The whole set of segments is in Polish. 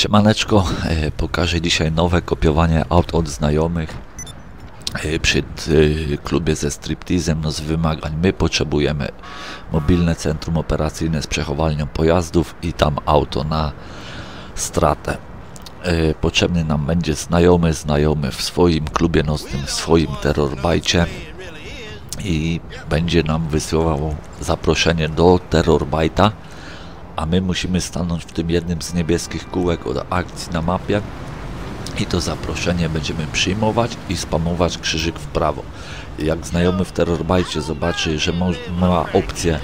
Siemaneczko, e, pokażę dzisiaj nowe kopiowanie aut od znajomych e, przy e, klubie ze striptizem. No z wymagań my potrzebujemy mobilne centrum operacyjne z przechowalnią pojazdów i tam auto na stratę. Potrzebny nam będzie znajomy, znajomy w swoim klubie nocnym, w swoim terrorbajcie i będzie nam wysyłał zaproszenie do terrorbajta a my musimy stanąć w tym jednym z niebieskich kółek od akcji na mapie i to zaproszenie będziemy przyjmować i spamować krzyżyk w prawo. Jak znajomy w Terrorbajcie zobaczy, że ma opcję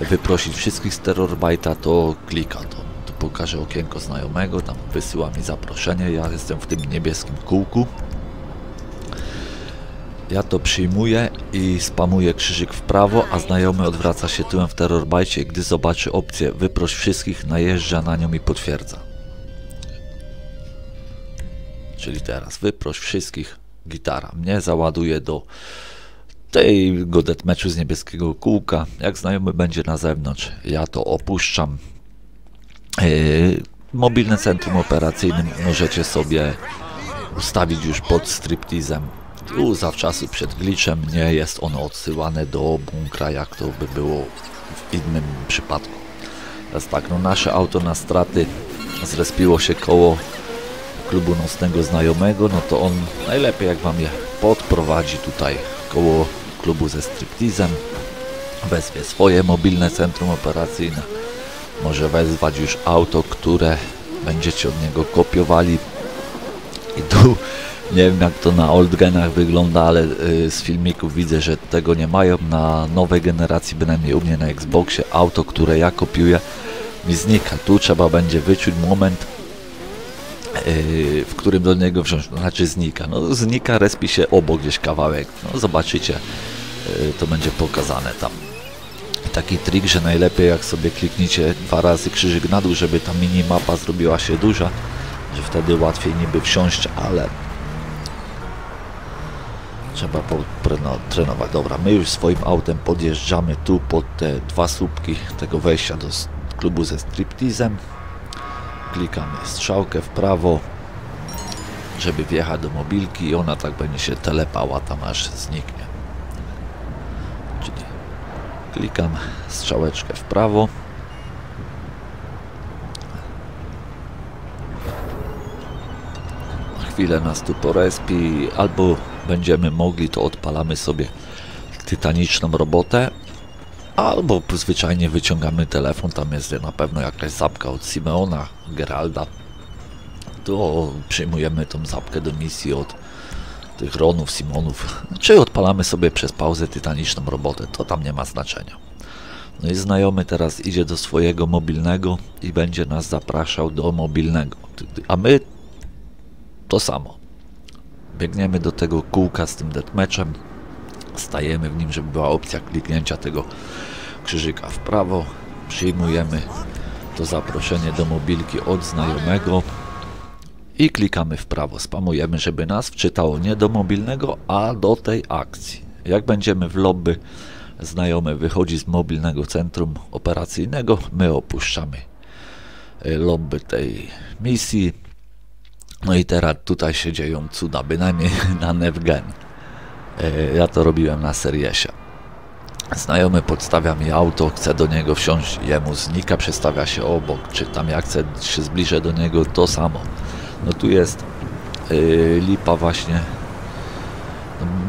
wyprosić wszystkich z Terrorbajta, to klika to. To pokaże okienko znajomego, tam wysyła mi zaproszenie, ja jestem w tym niebieskim kółku. Ja to przyjmuję i spamuję krzyżyk w prawo, a znajomy odwraca się tyłem w terrorbajcie gdy zobaczy opcję wyproś wszystkich, najeżdża na nią i potwierdza. Czyli teraz wyproś wszystkich, gitara. Mnie załaduje do tego deathmatchu z niebieskiego kółka. Jak znajomy będzie na zewnątrz, ja to opuszczam. Yy, mobilne centrum operacyjne możecie sobie ustawić już pod striptizem tu zawczasu przed glitchem nie jest ono odsyłane do bunkra, jak to by było w innym przypadku. Teraz tak, no nasze auto na straty zrespiło się koło klubu nocnego znajomego, no to on najlepiej jak wam je podprowadzi tutaj koło klubu ze striptizem, wezwie swoje mobilne centrum operacyjne, może wezwać już auto, które będziecie od niego kopiowali. I tu nie wiem jak to na old genach wygląda, ale y, z filmików widzę, że tego nie mają. Na nowej generacji, bynajmniej u mnie na Xboxie, auto, które ja kopiuję, mi znika. Tu trzeba będzie wyczuć moment, y, w którym do niego wziąć. To znaczy znika. No znika, respi się obok gdzieś kawałek. No zobaczycie, y, to będzie pokazane tam. Taki trik, że najlepiej jak sobie klikniecie dwa razy krzyżyk na dół, żeby ta minimapa zrobiła się duża, że wtedy łatwiej niby wsiąść, ale trzeba trenować. Dobra, my już swoim autem podjeżdżamy tu pod te dwa słupki tego wejścia do klubu ze striptizem. Klikamy strzałkę w prawo, żeby wjechać do mobilki i ona tak będzie się telepała tam aż zniknie. Czyli klikam strzałeczkę w prawo. Chwilę nas tu porespi albo będziemy mogli, to odpalamy sobie tytaniczną robotę. Albo zwyczajnie wyciągamy telefon, tam jest na pewno jakaś zapka od Simeona, Geralda. To przyjmujemy tą zapkę do misji od tych Ronów, Simonów. Czy odpalamy sobie przez pauzę tytaniczną robotę, to tam nie ma znaczenia. No i znajomy teraz idzie do swojego mobilnego i będzie nas zapraszał do mobilnego. A my to samo biegniemy do tego kółka z tym deathmatchem, stajemy w nim, żeby była opcja kliknięcia tego krzyżyka w prawo, przyjmujemy to zaproszenie do mobilki od znajomego i klikamy w prawo, spamujemy, żeby nas wczytało nie do mobilnego, a do tej akcji. Jak będziemy w lobby, znajomy wychodzi z mobilnego centrum operacyjnego, my opuszczamy e, lobby tej misji, no i teraz tutaj się dzieją cuda, bynajmniej na Nevgen. E, ja to robiłem na Seriesie. Znajomy podstawia mi auto, chce do niego wsiąść, jemu znika, przestawia się obok, czy tam jak chcę się zbliżę do niego, to samo. No tu jest yy, lipa właśnie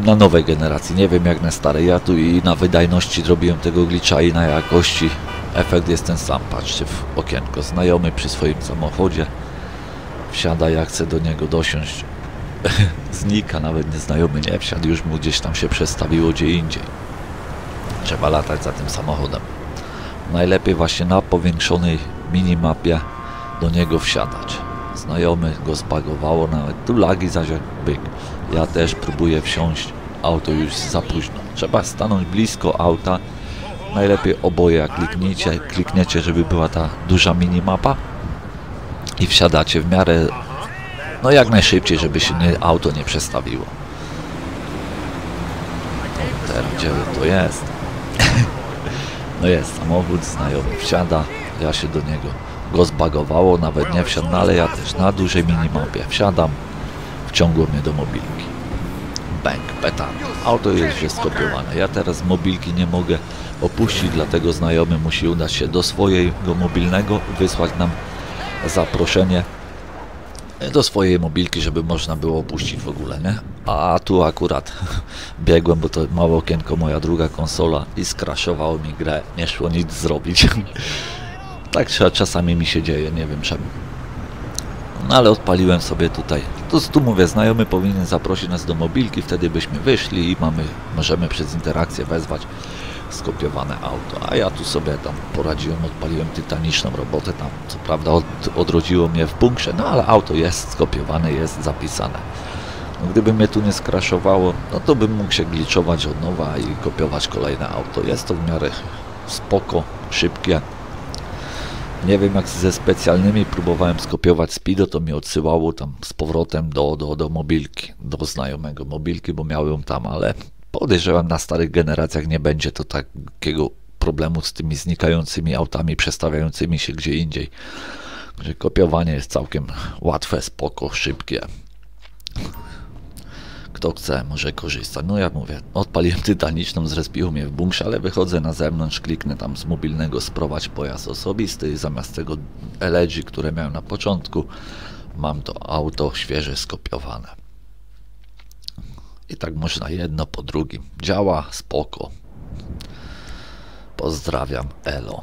na nowej generacji, nie wiem jak na starej, ja tu i na wydajności zrobiłem tego glitcha i na jakości. Efekt jest ten sam, patrzcie w okienko, znajomy przy swoim samochodzie, wsiada, jak chce do niego dosiąść. Znika, nawet nieznajomy nie wsiadł, już mu gdzieś tam się przestawiło gdzie indziej. Trzeba latać za tym samochodem. Najlepiej właśnie na powiększonej minimapie do niego wsiadać. Znajomy go zbagowało, nawet tu lagi zaś byk. Ja też próbuję wsiąść, auto już za późno. Trzeba stanąć blisko auta. Najlepiej oboje klikniecie, klikniecie, żeby była ta duża minimapa i wsiadacie w miarę no jak najszybciej, żeby się nie, auto nie przestawiło. Teraz gdzie to jest? no jest samochód, znajomy wsiada, ja się do niego go zbagowało, nawet nie wsiadł, no ale ja też na dużej minimapie wsiadam, wciągło mnie do mobilki. Bęk, petan. Auto jest już skopiowane. Ja teraz mobilki nie mogę opuścić, dlatego znajomy musi udać się do swojego mobilnego, wysłać nam zaproszenie do swojej mobilki, żeby można było opuścić w ogóle, nie? A tu akurat biegłem, bo to małe okienko, moja druga konsola i skraszowało mi grę, nie szło nic zrobić. tak czasami mi się dzieje, nie wiem czemu. No ale odpaliłem sobie tutaj. Tu, tu mówię, znajomy powinien zaprosić nas do mobilki, wtedy byśmy wyszli i mamy, możemy przez interakcję wezwać skopiowane auto. A ja tu sobie tam poradziłem, odpaliłem tytaniczną robotę. Tam co prawda od, odrodziło mnie w bunkrze, no ale auto jest skopiowane, jest zapisane. No, gdyby mnie tu nie skraszowało, no to bym mógł się gliczować od nowa i kopiować kolejne auto. Jest to w miarę spoko, szybkie. Nie wiem jak ze specjalnymi próbowałem skopiować Speedo, to mi odsyłało tam z powrotem do, do, do mobilki, do znajomego mobilki, bo miałem tam, ale podejrzewam na starych generacjach nie będzie to takiego problemu z tymi znikającymi autami, przestawiającymi się gdzie indziej. Kopiowanie jest całkiem łatwe, spoko, szybkie. Kto chce, może korzystać. No jak mówię, odpaliłem tytaniczną, zrespiło mnie w bunkrze, ale wychodzę na zewnątrz, kliknę tam z mobilnego sprowadź pojazd osobisty zamiast tego LG, które miałem na początku, mam to auto świeże skopiowane. I tak można jedno po drugim. Działa spoko. Pozdrawiam, Elo.